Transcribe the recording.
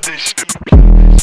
deixa.